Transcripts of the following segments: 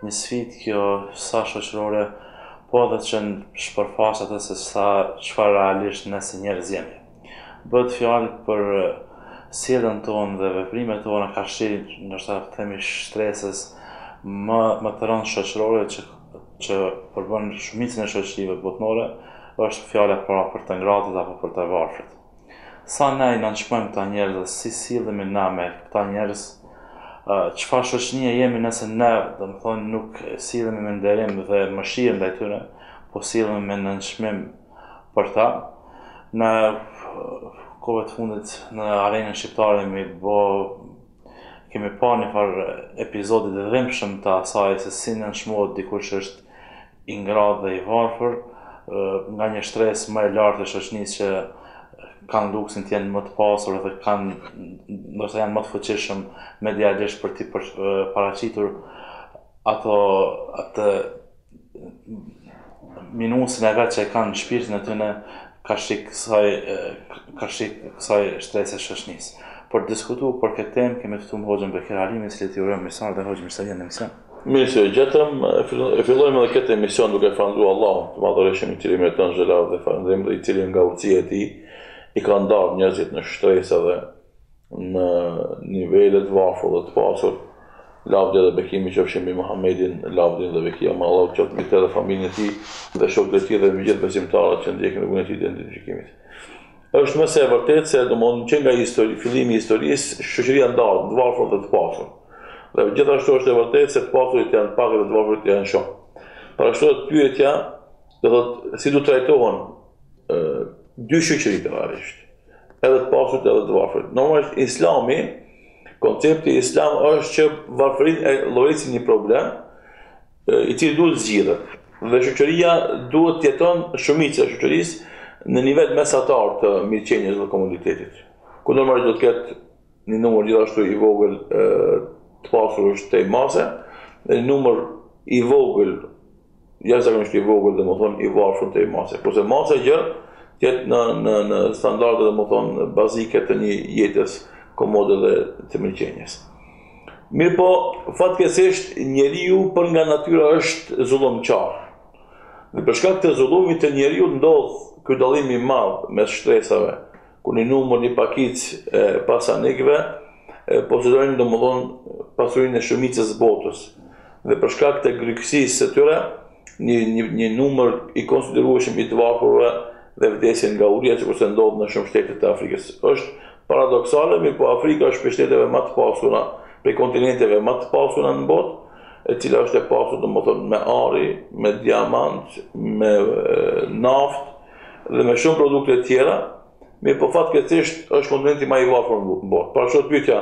Një sfidë kjo sa shoqërore, po edhe që na shpërfaq atë se sa çfarë realisht ne si njerëz jemi. Bëhet fjalë për sjelljen tonë dhe veprimet tona karshi ndoshta të themi shtresës më më të rëndë shoqërore që që përbën shumicën e shoqërive botënore, është fjala pra për të ngratit apo për të varfrit. Sa na i nënçmojmë këta njerëz, si sillemi na me këta njerëz, çfarë shoqënie jemi nëse ne, domethënë, nuk sillemi me nderim dhe mëshirë ndaj tyre, po sillemi me nënçmim për ta. Në kohët e fundit në arenën shqiptare mi bë Kemi parë një farë episodi të dhimbshëm të asaj se si nënçmohet dikush që është i ngratë dhe i varfër nga një shtresë më e lartë e shoqënisë që kanë luksin të jenë më të pasur dhe kanë ndoshta janë më të fuqishëm medialisht për t'i paraqitur ato atë minusin e vet që e kanë në shpirtin e tyre karshi kësaj karshi kësaj shtrese të shoqënisë. Për të diskutuar për këtë temë kemi të ftumë Hoxhën Bekir Halimi, i cili t'i urojmë mirëseardhje dhe Hoxhë mirë se vjen në emision. Mirë se ju gjetëm, e fillojmë edhe këtë emision duke falëndruar Allahun e Madhërishëm i cili meriton çdo lavd dhe falënderim dhe i cili nga urtësia e tij i ka nda njerëzit në shtresa dhe në nivele, të varfër dhe të pasur, lavdja dhe bekimi qofshin mbi Muhammedin, lavdja dhe bekimi i Allahut qoftë mbi të dhe familjen e tij dhe shokët e tij dhe mbi gjithë besimtarët që ndjekin rrugën e tij deri në ditën e gjykimit. Është më se e vërtetë se domethonë që nga histori, fillimi i historisë, shoqëria ndahet në të varfër dhe të pasur. Dhe gjithashtu është e vërtetë se të pasurit janë pak dhe të varfërit janë shumë. Pra kështu edhe pyetja, do thotë, si do trajtohen dy shoqëritë realisht. Edhe të pasurit edhe të varfrit. Normalisht Islami, koncepti Islam është që varfërinë e llogarit si një problem, i cili duhet të zgjidhet. Dhe shoqëria duhet të jeton shumica e shoqërisë në nivel mesatar të mirëqenies dhe komoditetit. Ku normalisht do të ketë një numër gjithashtu i vogël të pasurish tej mase, dhe një numër i vogël jashtëzakonisht i vogël domethënë i varfër tej mase kurse masa e gjerë të jetë në në në standarde domethënë bazike të një jetese komode dhe të mirëqenies. Mirëpo, fatkeqësisht njeriu për nga natyra është zullumqar. Dhe për shkak të zullumit të njeriut ndodh ky dallim i madh mes shtresave. ku një numër, një pakicë e pasanikëve posedojnë domethënë pasurinë e shumicës së botës dhe për shkak të grykësisë së tyre, një, një, një numër i konsiderueshëm i të varfërve dhe vdesin nga uria sikurse ndodh në shumë shtete të Afrikës. është paradoksale, mirëpo Afrika është prej shteteve ma të pasuna, prej kontinenteve ma të pasuna në botë, e cila është e pasur domethënë me ari, me diamant, me naftë, dhe me shumë produkte të tjera, mirëpo fatkeqësisht është kontinenti ma i varfër në botë. Pra shtrohet pyetja,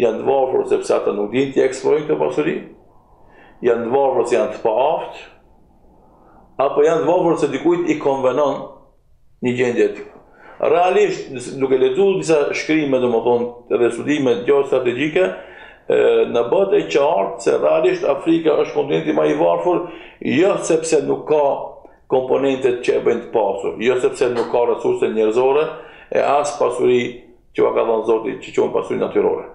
janë të varfër sepse ata nuk dinë t'i eksplorojnë këto pasuri, janë të varfër se janë të paaftë, apo janë të varfër se dikujt i konvenon një gjendje e tillë. Realisht, duke lexuar disa shkrime, domethënë, edhe studime gjeostrategjike, na bëhet e qartë se realisht Afrika është kontinenti ma i varfër, jo sepse nuk ka komponentet që e bëjnë të pasur, jo sepse nuk ka resurse njerëzore e as pasuri që ua ka dhënë Zoti që quhen pasuri natyrore.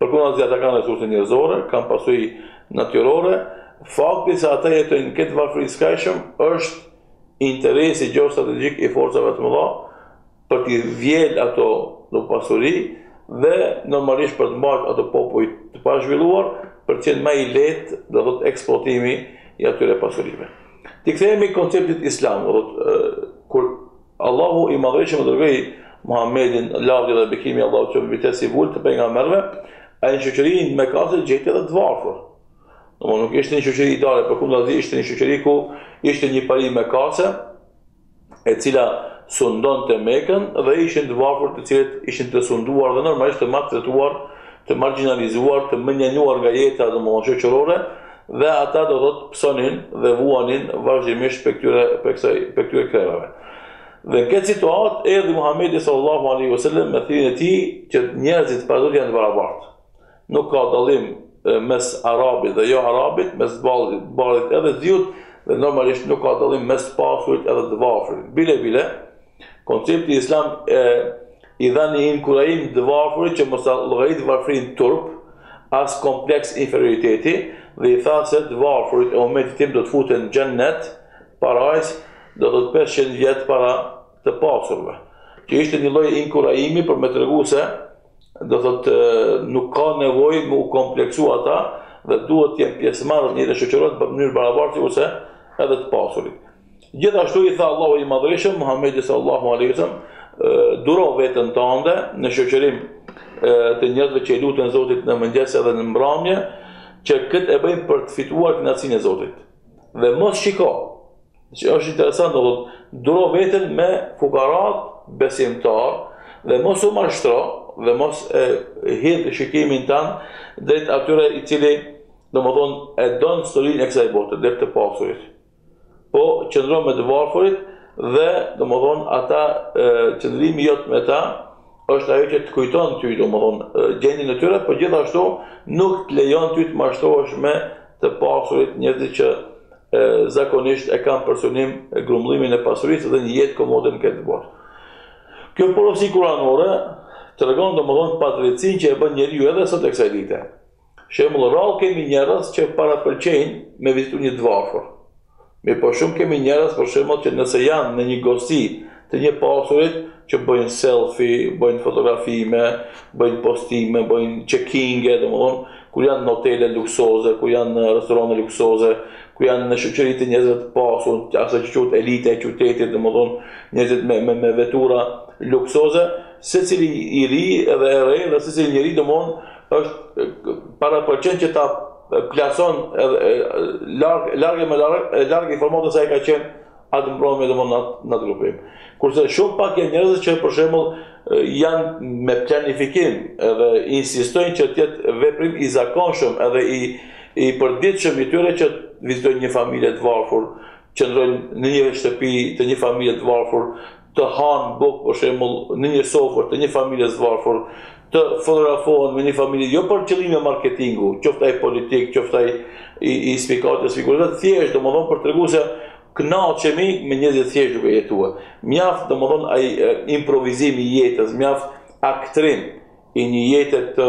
Përkundrazi ata kanë resurse njerëzore, kanë pasuri natyrore, fakti se ata jetojnë në këtë varfëri të skajshme është interesi gjeostrategjik i forcave të mëdha për t'i vjelë ato pasuri dhe normalisht për të mbajt ato popuj të pazhvilluar, për të qenë ma i lehtë, do të thotë eksploatimi i atyre pasurive. T'i kthehemi konceptit islam, do thotë kur Allahu i Madhërishëm e dërgoi Muhammedin, lavdi dhe bekimi i Allahut qoftë mbi të, si vulë të pejgamberëve, ai në shoqërinë mekase gjeti edhe të varfër. Domethënë nuk ishte një shoqëri ideale, përkundrazi ishte një shoqëri ku ishte një pari mekase, e cila sundonte Mekën dhe ishin të varfur të cilët ishin të sunduar dhe normalisht të maltretuar, të margjinalizuar, të mënjanuar nga jeta domethënë shoqërore dhe ata do thotë pësonin dhe vuanin vazhdimisht prej këtyre, prej kësaj, prej këtyre krerëve. Dhe në këtë situatë, edhe Muhammedi sallallahu alaihi wasallam me thirrjen e tij që njerëzit para Zotit janë të barabartë. Nuk ka dallim mes arabit dhe jo arabit, mes t'bardhit edhe t'ziut dhe normalisht nuk ka dallim mes të pasurit edhe të varfrit. Bile bile, koncepti islam i dha një inkurajim të varfurit që mos ta llogarit varfrinë turp, as kompleks inferioriteti dhe i tha se të varfurit e ummetit tim do të futen në xhennet, parajsë, do të thotë pesëqind vjet para të pasurve. Që ishte një lloj inkurajimi për me tregu se Do thotë nuk ka nevojë me u kompleksu ata dhe duhet të jenë pjesëmarrës në jetën shoqërore në mënyrë të barabartë sikurse edhe të pasurit. Gjithashtu i tha Allahu i Madhërishëm Muhamedit sallallahu alaihi wasallam, duro veten tande në shoqërim të njerëzve që i luten Zotit në mëngjes edhe në mbrëmje, që këtë e bëjnë për të fituar kënaqësinë e Zotit. Dhe mos shiko Që është interesant do të thotë, duro veten me fukarat besimtar dhe mos u mashtro dhe mos e hidh shikimin tënd drejt atyre i cili domethënë e don stolinë e kësaj bote, drejt të pasurit. Po, qëndron me të varfurit dhe domethënë ata qëndrimi jot me ta është ajo që të kujton ty, domethënë gjendjen e tyre, po gjithashtu nuk të lejon ty të mashtrohesh me të pasurit njerëzit që zakonisht e kanë për synim grumbullimin e pasurisë dhe një jetë komode në këtë botë. Kjo porosi kuranore tregon domethënë padrejtësinë që e bën njeriu edhe sot e kësaj dite. Shembull, rrallë kemi njerëz që parapëlqejnë me vizitu një të varfër. Mirëpo shumë kemi njerëz për shembull që nëse janë në një gosti Te një pasurit që bëjnë selfie, bëjnë fotografime, bëjnë postime, bëjnë checking-e, domethënë, kur janë në hotele luksoze, kur janë në restorane luksoze, kur janë në shoqëri të njerëzve të pasur, asaj që quhet elita e qytetit, domethënë, njerëzit me me me vetura luksoze, secili i ri dhe e re, dhe secili njeri domethënë është parapëlqen që ta plason edhe larg larg më larg larg informatën se ai ka qenë atë mbrëmje domethënë në atë grupim. Kurse shumë pak ke njerëz që për shembull janë me planifikim edhe insistojnë që të jetë veprim i zakonshëm edhe i i përditshëm i tyre që vizitojnë një familje të varfër, qëndrojnë në një shtëpi te një familje të varfër, të hanë bukë për shembull në një sofër te një familje të varfër, të fotografohen me një familje jo për qëllime marketingu, qoftë ai politik, qoftë ai i, i spikatës, sigurisht, thjesht domethënë për të tregu se kënaqemi me njerëzit e thjeshtë duke jetuar. Mjaft domethënë ai improvizimi i jetës, mjaft aktrim i një jete të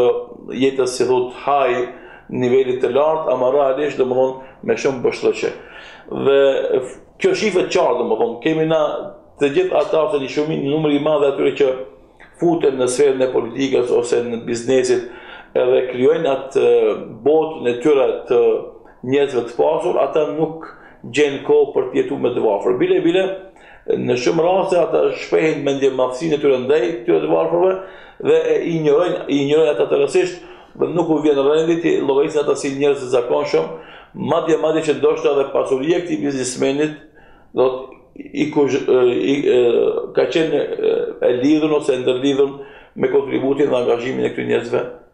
jetës si thuhet high nivelit të lartë, ama realisht domethënë me shumë boshllëqe. Dhe kjo shihet qartë domethënë, kemi na të gjithë ata ose një shumë një numër i madh i atyre që futen në sferën e politikës ose në biznesit edhe krijojnë atë botën e tyre të njerëzve të pasur, ata nuk gjejnë kohë për të jetu me të varfër. Bile, bile, Në shumë raste ata shprehin mendjemadhësinë e tyre ndaj këtyre të varfërve dhe e injorojnë, i injorojnë ata tërësisht dhe nuk u vjen rendi t'i llogarisin ata si njerëz të zakonshëm, madje madje që ndoshta edhe pasuria e këtij biznismenit dokushi ka qenë e lidhur ose e ndërlidhur me kontributin dhe angazhimin e këtyre njerëzve.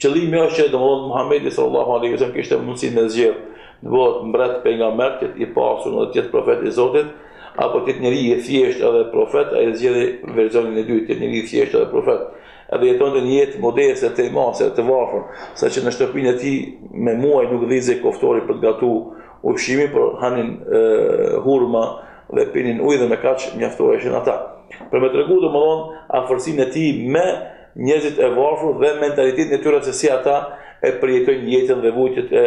Qëllimi është që domthonë Muhamedi sallallahu alaihi wasallam kishte mundësi me zgjedh të bëhet mbret pejgamber, të jetë i pasur dhe të jetë profet i Zotit, apo të jetë njëri i thjeshtë edhe profet, ai zgjedhi versionin e dytë, të jetë njëri i thjeshtë edhe profet. Dhe jetonte një jetë modeste, te masës, të varfër, saqë në shtëpinë e tij me muaj nuk dhizej koftori për të gatu ushqimi, por hanin e, hurma dhe pinin ujë dhe me kaq mjaftoheshin ata. Për me tregu domthonë afërsinë e tij me njerëzit e varfër dhe mentalitetin e tyre se si ata e përjetojnë jetën dhe vujtjet e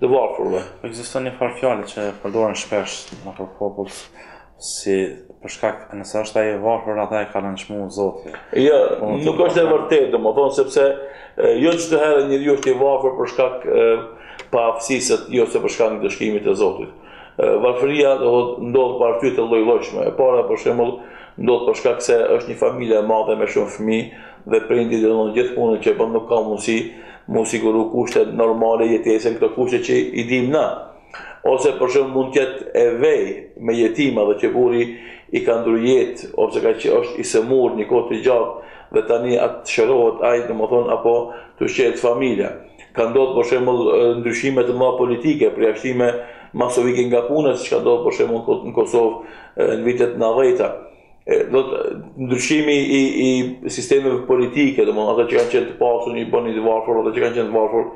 të varfërve. Ekziston një farë fjale që e përdorin shpesh nëpër popull si për shembull nëse është ai i varfër atë e ka nënçmu Zoti. Jo, po, nuk është e vërtetë, domethënë sepse jo çdo herë njeriu është i varfër për shkak paaftësisë, ose për shkak të ndëshkimit të Zotit. Varfëria, do të thotë, ndodh për arsye të llojllojshme. E para, për shembull, ndodh për shkak se është një familje e madhe me shumë fëmijë dhe prindi domethënë gjithë punën që bën nuk ka mundësi m'u siguru kushte normale jetese në këto kushte që i dimë na. Ose për shembull mund të jetë e vej me jetima dhe që burri i ka ndru jetë ose ka që është i sëmurë një kohë të gjatë dhe tani a të shërohet ai domethënë apo të ushqehet familja. Kanë ndodhur për shembull ndryshime të mëdha politike, përjashtime masovike nga puna, siç ka ndodhur për shembull në Kosovë në vitet nëntëdhjeta. Domethënë ndryshimi i i sistemeve politike, domethënë ata që kanë qenë të pasur i bën të varfër, ata që kanë qenë të varfër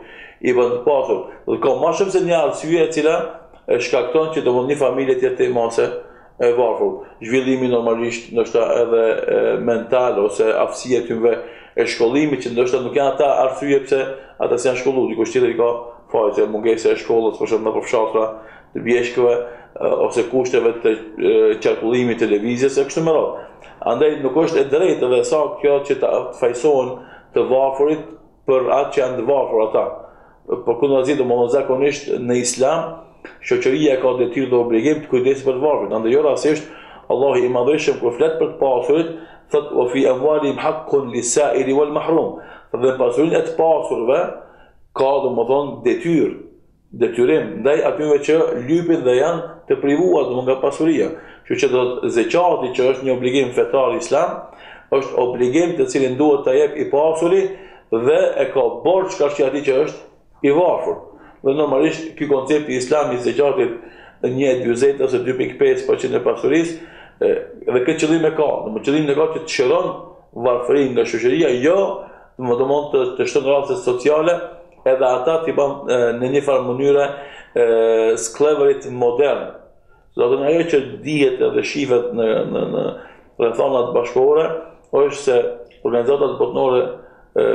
i bën të pasur. Domethënë ka ma shumë se një arsye e cila e shkakton që domethënë një familje të jetë e masës e varfër, zhvillimi normalisht ndoshta edhe mental ose aftësia e tyre e shkollimit që ndoshta nuk janë ata arsye pse ata s'janë shkolluar, dikush tjetër i ka fajë mungesa e shkollës për shembull nëpër fshatra të bjeshkëve ose kushteve të qarkullimit të lëvizjes e kështu me radhë. Andaj nuk është e drejtë dhe e saktë kjo që të fajësohen të varfërit për atë që janë të varfër ata. Përkundrazi, domethënë zakonisht në islam, shoqëria e ka detyrë dhe obligim të kujdeset për të varfrit. Andaj jo rastësisht, Allahu i madhërishëm kur flet për të pasurit, thotë ue fi emualihim hakkun lis-saili uel mahrum, dhe në pasurinë e të pasurve, ka domethënë detyrë, detyrim ndaj atyre që lypin dhe janë të privuar domethënë nga pasuria. Kështu që domethënë zekati që është një obligim fetar islam, është obligim të cilin duhet ta jep i pasuri dhe e ka borxh karshi atij që është i varfër. Dhe normalisht ky koncepti islam i zekatit 1/40 ose 2.5% e pasurisë edhe këtë qëllim e ka, domethënë qëllimin e ka që të shëron varfërinë nga shoqëria, jo domethënë të, të shton raste sociale Edhe ata ti bën në një farë mënyre skllevërit modern. Do thotë ajo që dihet edhe shifet në në në rrethanat bashkëkohore është se organizatat botërore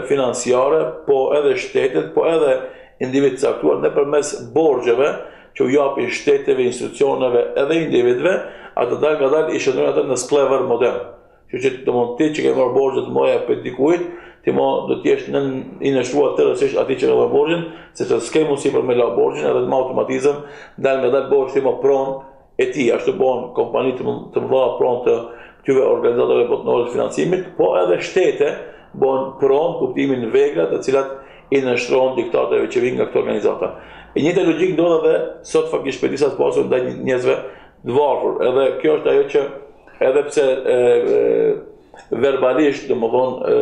financiare, po edhe shtetet, po edhe individë të caktuar nëpërmes borxheve që u japin shteteve, institucioneve edhe individve, ata dalëngadalë i shndërron ata në skllevër modern. Kështu që domethënë ti që ke marrë borxh dhe marrë prej dikujt, ti do të jesh i nënshtruar tërësisht atij që ka marrë borxhin, sepse s'ke mundësi për me la borxhin edhe me automatizëm dalëngadalë borxhi, ti bon pronë e tij, ashtu bon kompani të, të mëdha pronë të këtyre organizatave botërore të financimit, po edhe shtete bon pronë në kuptimin vegla të cilat i nënshtrohen diktateve që vijnë nga këto organizata. E njëjta logjikë ndodh edhe sot faktisht prej disa të pasurve ndaj njerëzve të varfër. Edhe kjo është ajo që Edhe pse verbalisht, domethënë,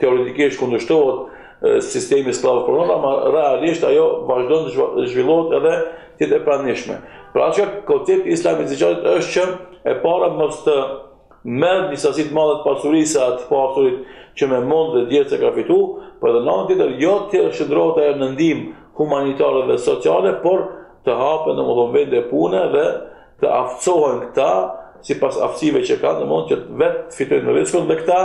teoretikisht kundërshtohet sistemi skllavopronar, ama realisht ajo vazhdon të zhvillohet edhe të jetë e pranishme. Pra qe koncepti islam i zeqatit është që e para mos të merr një sasi të madhe të pasurisë e së të pasurit që me mund dhe djersë e ka fitu, por po edhe në anën tjetër, jo të shndërrohet ajo në ndihmë humanitare dhe sociale, por të hapen domethënë vende pune dhe Të aftësohen këta, sipas aftësive që kanë, domethënë që vetë të fitojnë rizkun, dhe këta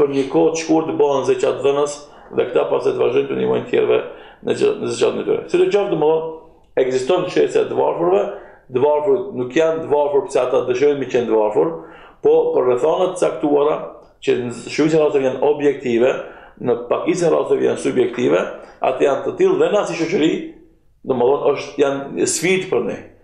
për një kohë të shkurt të bëhen zeqatdhënës, dhe këta pastaj të vazhdojnë t'u ndihmojnë tjerëve me zeqatin e tyre. Sido qoftë domethënë, ekziston shtresa e të varfurve, të varfrit nuk janë të varfur pse ata dëshirojnë me qenë të varfur, po për rrethana të caktuara, që në shumicën e rasteve janë objektive, në pakicën e rasteve janë subjektive, ata janë të tillë dhe na si shoqëri, domethënë është janë sfidë për ne.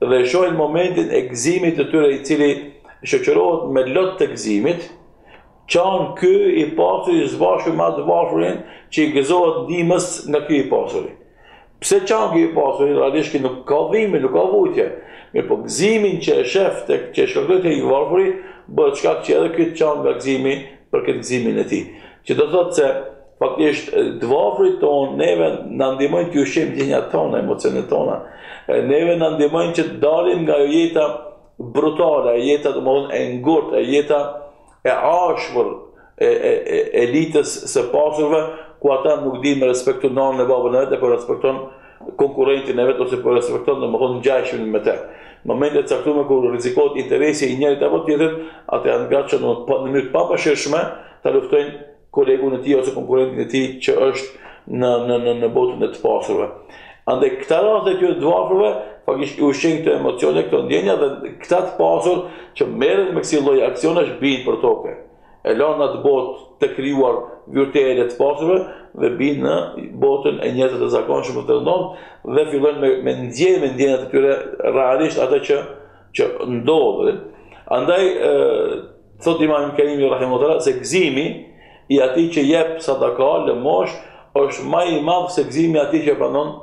dhe shohin momentin e gëzimit të tyre i cili shoqërohet me lot të gëzimit, qan ky i pasuri s'bashku me atë varfurin që i gëzohet ndihmës nga ky i pasuri. Pse qan ky i pasuri, realisht që nuk ka dhimbje, nuk ka vuajtje, mirëpo gëzimin që e shef të që e shkaktoi te i varfuri, bëhet shkak që edhe ky qan nga gëzimi për këtë gëzimin e tij. Që do thotë se Faktisht, të varfrit tonë, neve na ndihmojnë të ushqejmë ndjenjat tona, emocionet tona, neve na ndihmojnë që të dalim nga ajo jeta brutale, e jeta domethënë e ngurtë, e jeta e ashpër, e, e, e, elitës së pasurve, ku ata nuk din me respektu nanën e babën e vet, e po respekton konkurrentin e vet, ose po respekton domethënë ngjashmin me te. Në momente t'caktume, kur rrezikohet interesi i njërit apo tjetrit, ata janë të gatshëm, po, në mënyrë të pamëshirshme, të luftojnë kolegun e tij ose konkurrentin e tij që është në në në në botën e të pasurve. Andaj këto raste të të varfërve faktisht i ushqejnë këto emocione, këto ndjenja dhe këta të pasur që merren me kësi lloj aksionesh bijnë për toke. E lanë atë botë të krijuar virtuale e të pasurve dhe bijnë në botën e njerëzve të zakonshëm të rëndomtë dhe fillojnë me me ndjenjë me ndjenjat e tyre realisht ato që që ndodhin. Andaj Thotë Imam Karimi rahimahullah se gëzimi i atij që jep sadaka lëmoshë është ma i madh se gëzimi i atij që pranon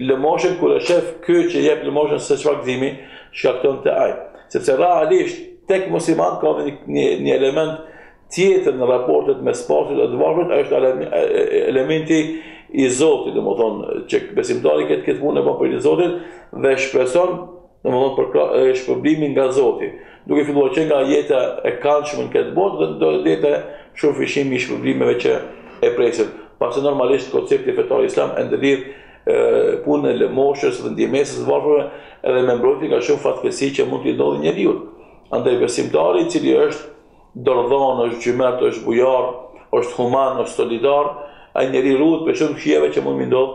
lëmoshën kur e shef ky që jep lëmoshën se çfarë gëzimi shkakton te ai. Sepse realisht tek muslimanët ka një, një, një element tjetër në raportet mes pasit dhe të varfrit, është elementi i Zotit, domethënë, që besimtari këtë këtë punë e bon për hir Zotit, dhe shpreson domethënë për ka, e, shpërblimi nga Zoti, duke filluar që nga jeta e këndshme në këtë botë dhe do të jetë shumëfishimi i shpërblimeve që e presin. Pasi normalisht koncepti fetar islam e ndërlidh punën e lëmoshës dhe ndihmesës së varfërve edhe me mbrojtje nga shumë fatkeqësi që mund t'i ndodhin njeriut. Andaj besimtari i cili është dorëdhënës, është xhymert, është bujar, është human, është solidar, ai njeri ruhet prej shumë këqijave që mund të ndodh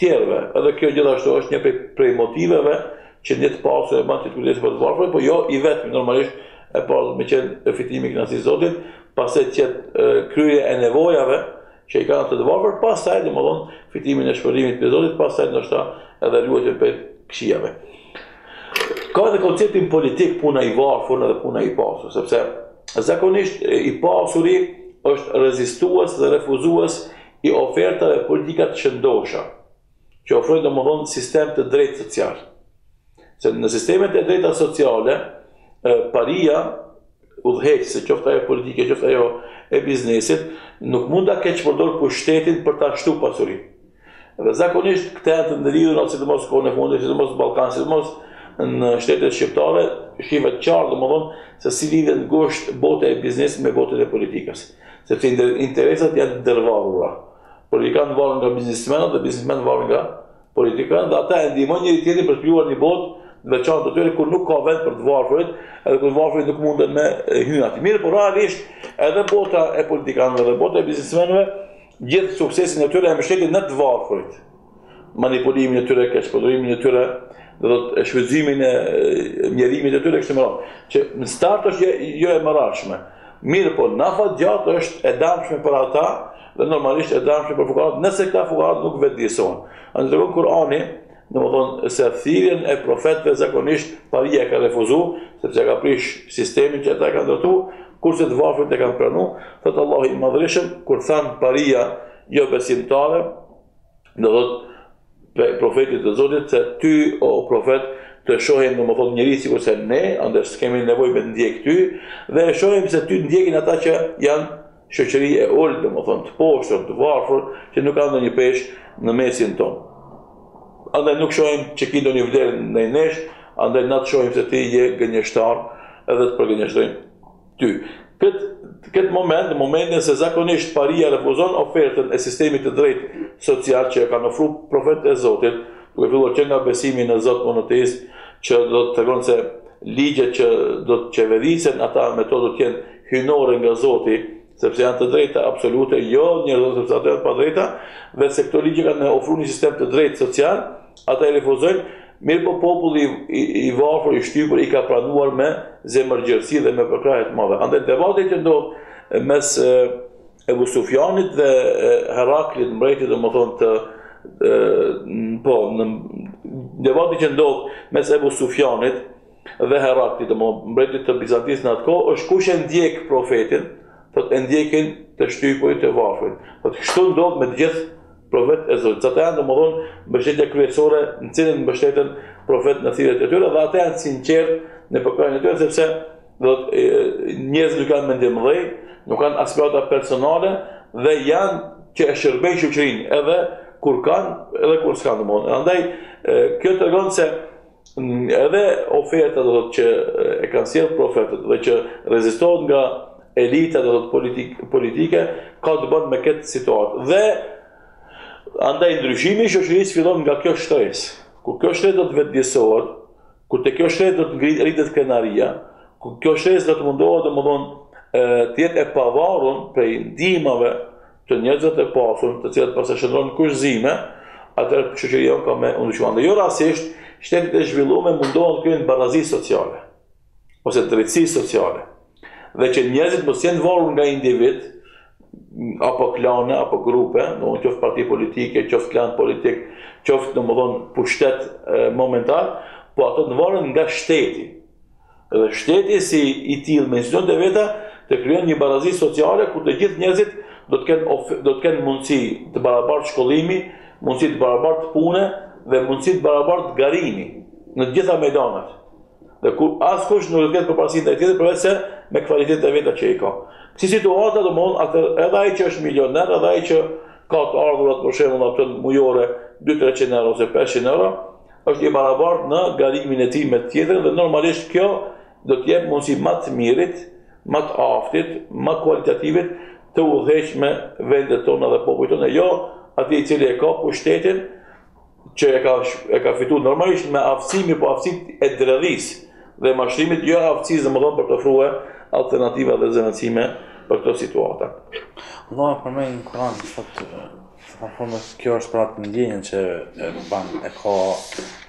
tjerëve. Edhe kjo gjithashtu është një prej motiveve që një të pasur e bën që të kujdeset për të varfërit, por jo i vetmi normalisht e para me qenë fitimi i kënaqësisë së Zotit, pastaj që kryerja e nevojave që i kanë ata të varfër, pastaj domethënë fitimin e shpërblimit të Zotit, pastaj ndoshta edhe ruajtjen prej këqijave. Ka edhe konceptin politik puna i varfër dhe puna i pasur, sepse zakonisht i pasuri është rezistues dhe refuzues i ofertave politike të shëndosha, që ofrojnë domethënë sistem të drejtë social. Se në sistemet e drejta sociale, paria udhëheqëse qoftë ajo politike, qoftë ajo e biznesit, nuk mund ta keqpërdorë pushtetin për ta shtu pasurinë. Dhe zakonisht këto janë të ndërlidhura, sidomos kohën e fundit, sidomos Ballkan, sidomos në shtetet shqiptare, shihet qartë, domethënë, se si lidhet ngusht bota e biznesit me botën e politikës. sepse interesat janë të ndërvarura. Politikanët varen nga biznismenët dhe biznismenët varen nga politikanët dhe ata e ndihmojnë njëri-tjetrin për të krijuar një botë të veçantë të tyre ku nuk ka vend për të varfërit, edhe ku t'varfërit nuk munden me hyrë aty. Mirëpo realisht edhe bota e politikanëve dhe bota e biznismenëve gjithë suksesin e tyre e mbështesin në të varfërit. manipulimin e tyre, keqpërdorimin e tyre, do të thotë shfrytëzimin e mjerimit të tyre kështu me radhë, që në start është jo e marrshme. Mirëpo, në afat gjatë është e dëmshme për ata dhe normalisht e dëmshme për fukarat, nëse këta fukarat nuk vetëdijësohen. A na tregon Kurani, domethonë, se thirrjen e profetve zakonisht paria e ka refuzu, sepse ka prish sistemin që ata e kanë ndërtu, kurse të varfrit e kanë pranu, thotë Allah i madhërishëm, kur thanë paria jo besimtare, Do thot profetit të Zotit se ty o profet të shohim domethënë njeri sikurse ne, andaj s'kemi nevojë me të ndjekë ty, dhe shohim se ty ndjekin ata që janë shoqëri e ulët, domethonë të poshtër, të varfër, që nuk kanë ndonjë peshë në mesin tonë. Andaj nuk shohim që ki ndonjë vlerë ndaj nesh, andaj na të shohim se ti je gënjeshtar edhe të përgënjeshtrojmë. Ty. Këtë moment, momentin se zakonisht paria refuzon ofertën e sistemit të drejtë social që e kanë ofru profetët e Zotit, duke filluar që nga besimi në Zot monoteist, që do të tregojë se ligjet që do të qeverisen ata me to do të jenë hyjnore nga Zoti, sepse janë të drejta absolute, jo njerëzore sepse ato janë të padrejta, dhe se këto ligje kanë ofru një sistem të drejtë social, Ata e refuzojnë, mirëpo populli i varfër i shtypur i ka pranuar me zemërgjerësi dhe me përkrahje të madhe. Andaj debati që ndodh mes Ebu Sufjanit dhe Heraklit, mbretit domethënë të po debati që ndodh mes Ebu Sufjanit dhe Heraklit, domethënë mbretit të Bizantisë në atë kohë, është kush e ndjek profetin, thotë e ndjekin të shtypurit të varfrit. Thotë kështu ndodh me të gjithë Profetët e Zotit. Ata janë domethonë mbështetja kryesore në të cilën mbështeten profetët në thirrjet e tyre dhe ata janë të sinqertë në përkrahjen e tyre sepse këta njerëzit nuk janë mendjemëdhenj, nuk kanë aspirata personale dhe janë që e shërbejnë shoqërinë edhe kur kanë edhe kur s'kanë domethonë. Andaj kjo tregon se Edhe oferta do thotë që e kanë sjellë profetët dhe që rezistohet nga elita do thotë politike ka të bën me këtë situatë. Dhe andaj ndryshimi i shoqërisë fillon nga kjo shtresë. Kur kjo shtresë do të vetëdijësohet, kur te kjo shtresë do të rritet krenaria, kur kjo shtresë do të mundohet domethonë të jetë e pavarur prej ndihmave të njerëzve të pasur, të cilët pastaj shndërrojnë kushtëzime, atëherë shoqëria jonë ka me u ndryshuar. Dhe jo rastësisht, shtetet e zhvillume mundohen të krijojnë barazi sociale, ose drejtësi sociale. Dhe që njerëzit mos jenë varur nga individë, apo klane, apo grupe, domethonë qoftë parti politike, qoftë klan politik, qoftë domethonë pushtet momental, po ato të varen nga shteti. Dhe shteti si i tillë me institucionet e veta të krijojnë një barazi sociale ku të gjithë njerëzit do të kenë do të kenë mundësi të barabartë shkollimi, mundësi të barabartë pune dhe mundësi të barabartë garimi në të gjitha mejdanat. Dhe ku askush nuk do të ketë përparësi ndaj tjetrit përveç se me kvalitetet e veta që i ka. Ksi situata domethënë edhe ai që është milioner, edhe ai që ka të ardhurat për shembull atë mujore 2-300 euro ose 500 euro, është i barabartë në garimin e tij me tjetrin dhe normalisht kjo do të jep mundësi ma të mirit, ma të aftit, ma kualitativit të udhëheqë me vendet tona dhe popujt tonë, jo atij i cili e ka pushtetin që e ka e ka fituar normalisht me aftësi mirëpo aftësi e dredhisë dhe mashtrimit jo aftësisë domethënë për të ofrue alternativa dhe zëvendësime për këto situata. Allah përmend në Kur'an, thotë Çfarë po më kjo është për atë ndjenjën që e ban e ka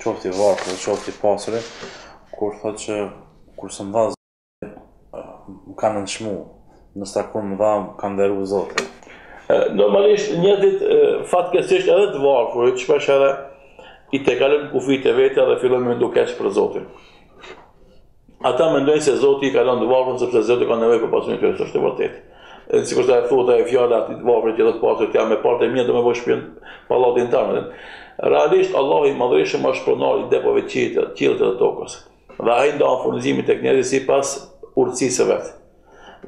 qoftë i varfri dhe qoftë i pasuri, kur thotë që kur s'më dha Zoti, më ka nënçmu, ndërsa kur më dha, më ka nderu Zoti. Normalisht njerëzit fatkeqësisht edhe të varfurit shpesh herë i tejkalojnë kufijtë e veta dhe fillojnë mendu keq për Zotin. Ata mendojnë se Zoti i ka lënë të varfër sepse Zoti ka nevojë për pasurinë e tyre, s'është e vërtetë. Edhe sikur ta thotë ajo fjala atij të varfri që i thotë pasurit ti me paret e mia domethënë bën shpinë pallatin tënd. Realisht Allahu i Madhërishëm është pronari i depove të qiellit të qiellit dhe tokës. Dhe ai ndan furnizimin tek njerëzit sipas urtësisë së vet.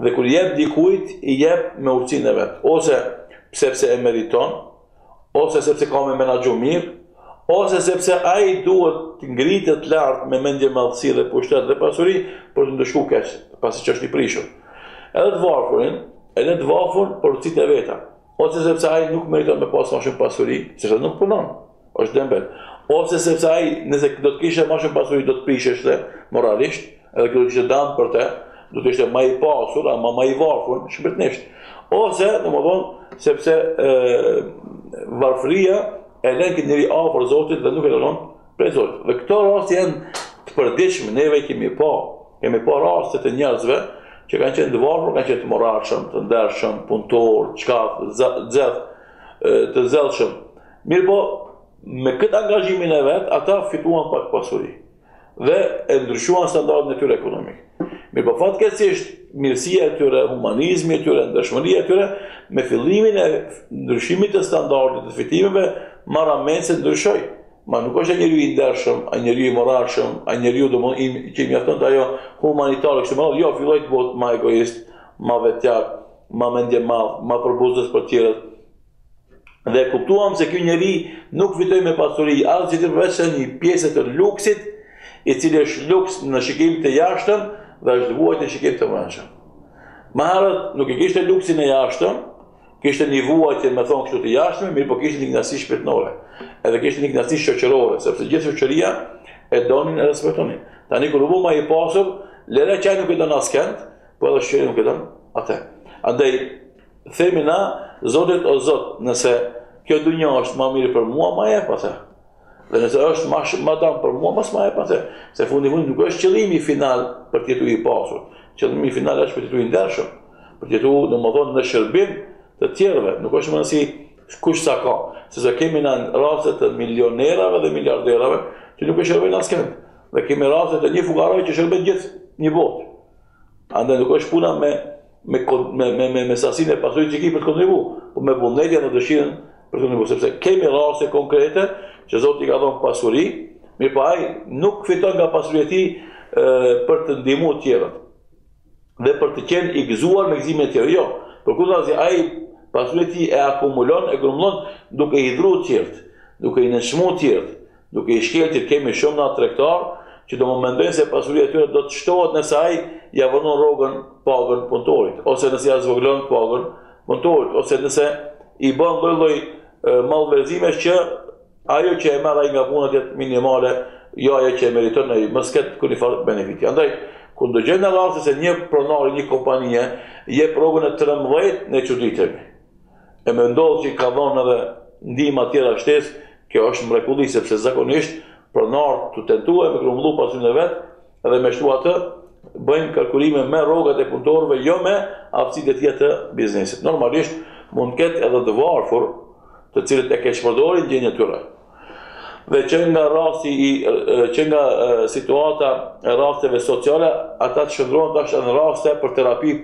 Dhe kur i jep dikujt, i jep me urtësinë e vet, ose sepse e meriton, ose sepse ka me menaxhu mirë, ose sepse ai duhet të ngritet lart me mendjemadhësi dhe pushtet dhe pasuri për të ndëshku keq, pasi që është i prishur. Edhe të varfurin, e le të varfur për urtësitë e veta, ose sepse ai nuk meriton me pas ma shumë pasuri, sepse nuk punon, është dembel, ose sepse ai nëse do të kishe ma shumë pasuri do të prisheshe edhe moralisht, Edhe kjo do të ishte dëm për të, do të ishte ma i pasur ama ma i varfër shpirtnisht. Ose, domethënë, sepse ë varfëria e lën këtë njeri afër Zotit dhe nuk e largon prej Zotit. Dhe këto raste janë të përditshme, neve kemi pa, kemi pa raste të njerëzve që kanë qenë të varfër, kanë qenë të moralshëm, të ndershëm, punëtorë, çkaf, zef, të zellshëm. Mirëpo, me këtë angazhimin e vet, ata fituan pak pasuri. dhe e ndryshuan standardin e tyre ekonomik. Mirëpo fatkeqësisht mirësia e tyre, humanizmi i tyre, ndershmëria e tyre me fillimin e ndryshimit të standardit të fitimeve marramendëse ndryshoi. Ma nuk është ai njeriu i ndershëm, ai njeriu i moralshëm, ai njeriu domethënë që i mjaftonte ajo humanitar kështu më jo filloi të bëhet ma egoist, ma vetjak, ma mendjemadh, ma përbuzës për tjerët. Dhe e kuptuam se ky njeri nuk fitoi me pasuri asgjë përveçse një pjese të luksit, i cili është luks në shikim të jashtëm dhe është vuajtje në shikim të mbrendshëm. Më herët nuk e kishte luksin e jashtëm, kishte një vuajtje me thonë kështu të jashtme, mirëpo kishte një knaqsi shpirtnore, edhe kishte një knaqsi shoqërore, sepse gjithë shoqëria e donin e respektonin. Tani kur u bo ma i pasur, lere që ai nuk e don askend, po edhe shoqëria nuk e don atë. Andaj themi na, Zotit o Zot, nëse kjo dynja është ma mirë për mua, ma jep atë. Dhe nëse është ma, ma dam për mua, mos ma jep atë. Se fundi i fundit nuk është qëllimi final për t'jetu i pasur. Qëllimi final është për t'jetu i ndershëm. Për t'jetu domethonë në shërbim të të tjerëve. Nuk është me rëndësi kush sa ka. Sepse kemi na raste të milionerave dhe miliarderave që nuk e shërbejnë askend. Dhe kemi raste të një fukaraje që shërben gjithë një botë. Andaj nuk është puna me me me me me, me sasinë e pasurisë që kemi për të kontribu, por me vullnetin dhe dëshirën për të kontribu, sepse kemi raste konkrete që Zoti i ka dhonë pasuri, mirëpo ai nuk fiton nga pasuria e tij për të ndihmu të tjerët dhe për të qenë i gëzuar me gëzimin e tjerëve. Jo, përkundrazi ai pasurinë e tij e akumulon, e grumbullon duke i dëmtu të tjerët, duke i nënçmu të tjerët, Duke i shkelë, kemi shumë na tregtarë që do më mendojnë se pasuria e tyre do të shtohet nëse ai ia vonon rrogën pagën punëtorit, ose nëse ia zvogëlon pagën punëtorit, ose nëse i bën lloj lloj malverzimesh që ajo që e merr ai nga puna të jetë minimale, jo ajo që e meriton ai, mos ketë kurrnifarë benefiti. Andaj, kur ndëgjojmë ne raste se një pronar i një kompanije, jep rrogën e 13 ne çuditemi. E me ndodh që i ka dhonë edhe ndihma të tjera shtesë, kjo është mrekulli, sepse zakonisht pronarët tu tentu me grumbullu pasuninë e vet edhe me shtu atë, bëjnë kalkulime me rrogat e punëtorëve, jo me aftësitë e tyre të biznesit. Normalisht, mund të ketë edhe të varfur të cilët e keqpërdorin gjendjen e tyre. dhe që nga rasti, që nga situata e rasteve sociale ata shndërrohen tash në raste për terapi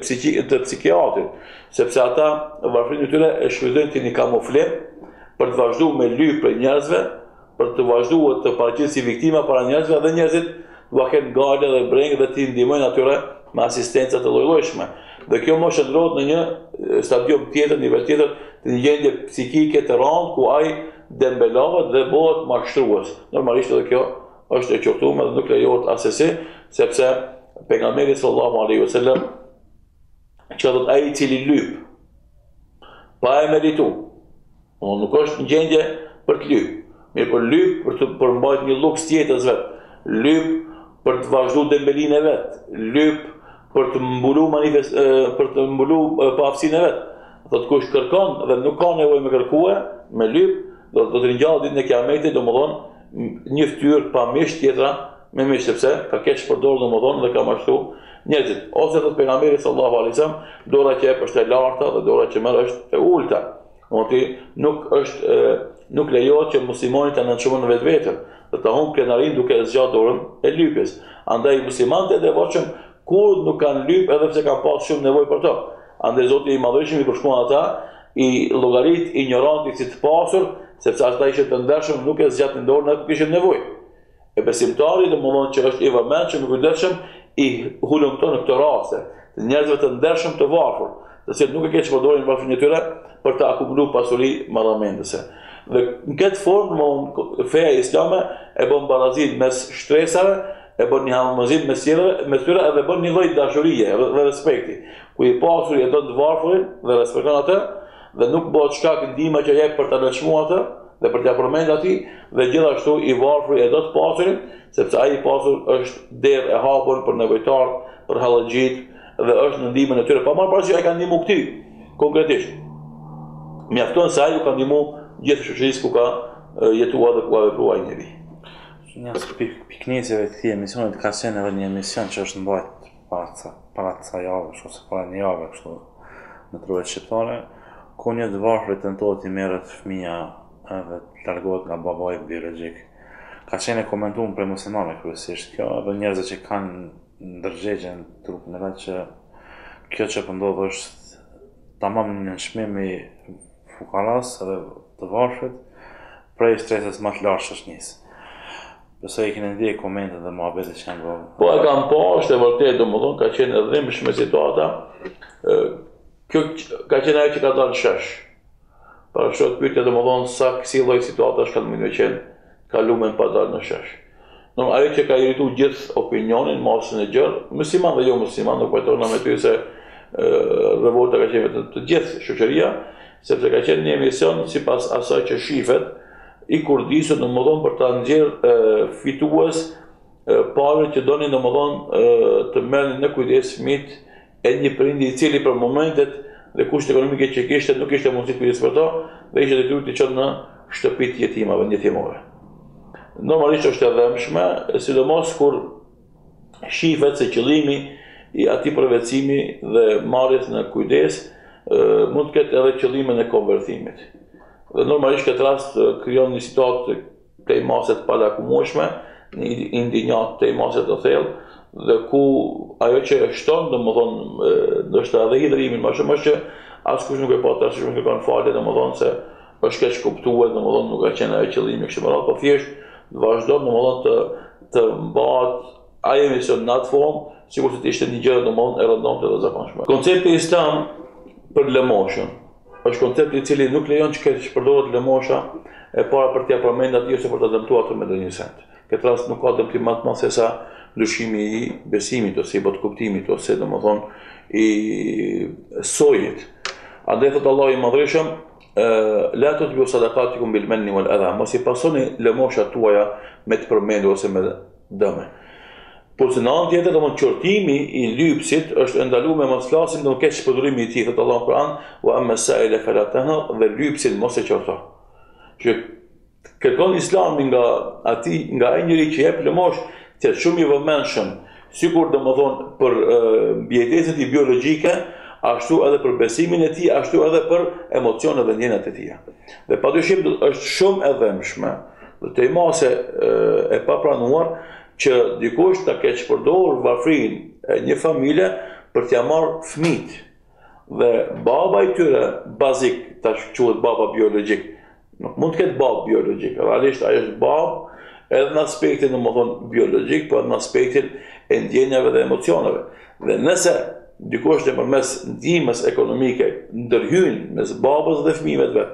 psiki, të psikiatrit sepse ata varfërinë e tyre e shfrytëzojnë si një kamuflim për të vazhdu me lypë prej njerëzve për të vazhduar të paraqiten si viktima para njerëzve dhe njerëzit t'ua kenë gajle dhe brengë dhe t'i ndihmojnë atyre me asistenca të llojllojshme. Dhe kjo mo shndërrohet në një stadium tjetër, nivel tjetër, të një gjendjeje psikike të randë ku ai dembelohet dhe bohet mashtrues. Normalisht edhe kjo është e qortume dhe nuk lejohet asesi, sepse pejgamberi sallallahu alaihi wasallam çka thotë, ai i cili lyp pa e meritu Po nuk është në gjendje për të lyp, mirëpo lyp për të përmbajt një luks t'jetës vet, lyp për të vazhdu dembelinë e vet, lyp për të mbulu manifest për të mbulu paaftësinë e vet. Thotë kush kërkon dhe nuk ka nevojë me kërkue, me lyp, do do të ringjallë ditën e Kiametit, domethënë një fytyrë pa mish tjetra me mish sepse ka keqpërdorë domethënë dhe ka mashtru njerëzit. Ose thot pejgamberi sallallahu alaihi wasallam, dora që jep është e larta dhe dora që merr është e ulëta. Domethënë nuk është nuk lejohet që muslimani ta nënçmon vetveten dhe ta humbë krenarinë duke e zgjatë dorën e lypjes. Andaj muslimanët e devotshëm kurrë nuk kanë lypë edhe pse kanë pasë shumë nevojë për to. Andaj Zoti i Madhërishëm i përshkruan ata, i llogarit injoranti si të pasur, sepse ata ishin të ndershëm dhe nuk e zgjatnin dorën edhe kur kishin nevojë. E besimtari domethënë që është i vëmendshëm i kujdesshëm i hulumton këto raste, të njerëzve të ndershëm të varfër, të cilët nuk e keqpërdorin varfërinë e tyre për të akumulu pasuri marramendëse. Dhe në këtë formë, domethënë, feja islame e bën barazinë mes shtresave, e bën një harmonizim mes shtresave, mes tyre edhe bën një lloj dashurie dhe respekti, ku i pasuri e don të varfrin dhe respekton atë, dhe nuk bëhet shkak ndihma që jep për ta nënçmuar atë dhe për t'ia përmend atij dhe gjithashtu i varfri e do të pasurin, sepse ai i pasur është derë e hapur për nevojtar, për hallexhit dhe është në ndihmën e tyre. Pa marrë parasysh a i ka ndihmu këtij konkretisht. Mjafton se ai u ka ndihmu gjithë shoqërisë ku ka jetuar dhe ku ka vepruar njeriu. Një pikënisjeve të këtij emisionit ka qenë edhe një emision që është mbajt para ca para ca javësh ose para një jave kështu në trojet shqiptare ku një të varfrit tentohet t'i merret fëmija edhe të largohet nga babai biologjik. Ka qenë e komentuar prej muslimanëve kryesisht kjo, edhe njerëzve që kanë ndërgjegje në trupin e vet që kjo që po ndodh është tamam një nënçmim i fukarasë edhe të varfrit prej shtresës më të lartë shoqnisë. Besoj e keni ndjek komentet dhe muhabetet që kanë bërë. Po e kam pa, është e vërtetë, domethënë ka qenë e dhimbshme situata. Kjo ka qenë ajo që ka dalë n'shesh. Parashtrohet pyetja domethënë sa kësi lloj situatash kanë mundur qenë kalume pa dalë në shesh. Domethënë ajo që ka irritu gjithë opinionin, masën e gjerë, musliman dhe jo musliman, nuk pajtohna me ty se revolta ka qenë te gjithë shoqëria, sepse ka qenë një emision sipas asaj që shifet, i kurdisur, domethënë për të nxjerrë fitues, palën që donin domethënë të merrnin në kujdes fmijt e një përindi i cili për momentet dhe kushtet ekonomike që kishte nuk ishte n'mundësi t'kujdeset për to dhe ishte detyru t'i çon në shtëpitë e jetimave, n'jetimore. Normalisht është e dhemshme, sidomos kur shifet se qëllimi i atij përvetësimi dhe marrjes në kujdes mund të ketë edhe qëllimin e konvertimit. Dhe normalisht këtë rast krijon një situatë tej mase të palakmueshme, një indinjatë tej mase të thellë, dhe ku ajo që e shton, domethënë, ndoshta edhe hidhërimin, ma shumë është që askush nuk e pa të arsyeshme të kërkojë falje, domethënë se Është keq kuptue, domethënë nuk ka qenë ajo qëllimi e kështu me radhë, po thjesht vazhdon domethënë të të mbahet ai emision në atë formë, sikur të ishte një gjë domethënë e rëndomtë e zakonshme. Koncepti islam për lëmoshën është koncept i cili nuk lejon që të përdoret lëmosha e para për t'ia përmendur atë ose për ta dëmtuar atë me ndonjë send. Këtë rast nuk ka dëmtim më të madh sesa ndryshimi i besimit ose i botkuptimit ose domethënë i sojit. A dhe thot Allahu i madhërishëm, La tutbi'u sadaqatikum bil manni wal adha. Mos i pasoni lëmoshat tuaja me të përmendur ose me dëme. Por se në anë tjetër, domthon qortimi i lypsit është ndaluar e le më mos flasim domthon keqpërdorimi i tij, thotë Allahu në Kur'an, "Wa amma sa'ila fala tanhar" dhe lypsin mos e qorto. Që Kërkon Islami nga ati, nga ai njeri që jep lëmoshë, të jetë shumë i vëmendshëm, sikur domethënë për mbijetesën e tij biologjike, ashtu edhe për besimin e tij, ashtu edhe për emocionet dhe ndjenjat e tija. Dhe padyshim është shumë e dhembshme, dhe tej mase e papranuar që dikush ta keqpërdor varfrinë e një familje për t'ia marrë fëmijët. Dhe baba i tyre bazik, tash quhet baba biologjik, Nuk mund të ketë babë biologjik, realisht ai është babë edhe në aspektin, domethënë, biologjik, por edhe në aspektin e ndjenjave dhe emocioneve. Dhe nëse dikush nëpërmes ndihmës ekonomike ndërhyn mes babës dhe fëmijëve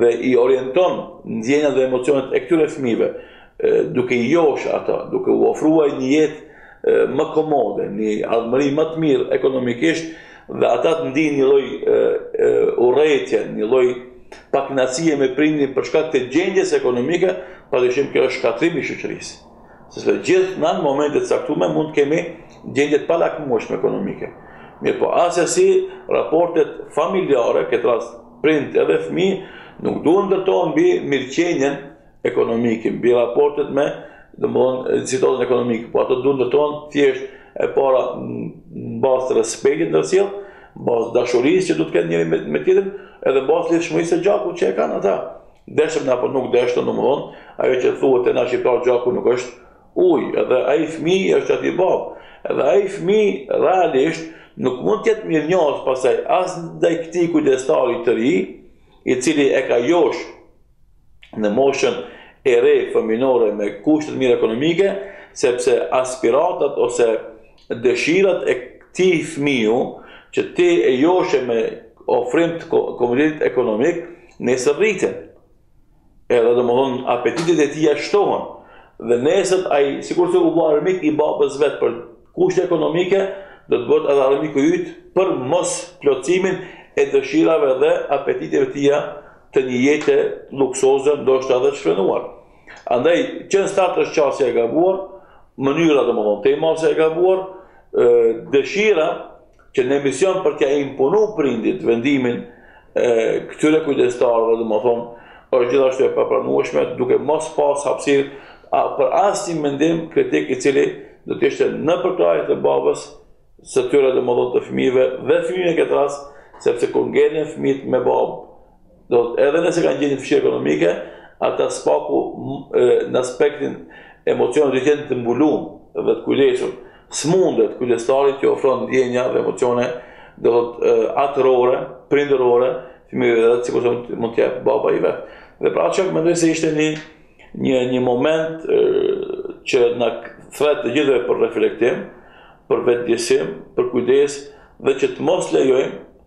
dhe i orienton ndjenjat dhe emocionet e këtyre fëmijëve duke i josh ata, duke u ofruar një jetë më komode, një ardhmëri më të mirë ekonomikisht dhe ata të ndijnë një lloj urrejtje, një lloj pakënaqësie me prindin për shkak të gjendjes ekonomike, padyshim kjo është shkatërrim i shoqërisë. Sepse të gjithë na në momente të caktuara mund të kemi gjendje të palakmueshme ekonomike. Mirëpo asesi raportet familjare, këtë rast prind edhe fëmijë, nuk duhen të ndërtohen mbi mirëqenien ekonomike, mbi raportet me, domthonë, situatën ekonomike, po ato duhet ndërtohen thjesht e para në bazë të respektit ndërsjellë, në bazë dashurisë që duhet të kenë njëri me, me tjetrin, edhe në bazë lidhshmërisë së gjakut që e kanë ata. Deshëm apo nuk deshëm, domthonë, ajo që thuhet te na shqiptarët gjaku nuk është ujë, edhe ai fëmijë është i atij babë, edhe ai fëmijë realisht nuk mund të jetë mirënjohës pasaj as ndaj këtij kujdestari të ri, i cili e ka josh në moshën e re fëminore me kushte të mira ekonomike, sepse aspiratat ose dëshirat e këtij fëmiju që ti e joshe me ofrim të komoditetit ekonomik, nesër rriten. Edhe domethënë, apetitet e tija shtohen. Dhe nesër, ai, sikurse u bo armik i babës vet për Kushte ekonomike do të bëhet edhe armiku yt për mosplotësimin e dëshirave dhe apetiteve të tija të një jete luksoze, ndoshta edhe të shfrenuar. Andaj, që në start është qasja e gabuar, mënyra domethënë, te e gabuar, dëshira që në emision për t'ia imponu prindit vendimin e këtyre kujdestarëve, domethënë, është gjithashtu e papranueshme, duke mos pas hapësirë për asnjë mendim kritik i cili do të ishte në përkrahje të babës së tyre, domethënë të fëmijëve dhe fëmijëve në këtë rast, sepse kur ngelin fëmijët me babë, Do të edhe nëse kanë gjendje të vështirë ekonomike, ata së paku në aspektin emocional rriten të mbuluar dhe të kujdesur. S'mundet kujdestari t'i ofron ndjenja dhe emocione do të thotë atërore, prindërore, fëmijëve dhe sikurse mund të jap baba i vet. Dhe prapë mendoj se ishte një një një moment që na thërret të gjithëve për reflektim, për vetëdjesim, për kujdes dhe që të mos lejojmë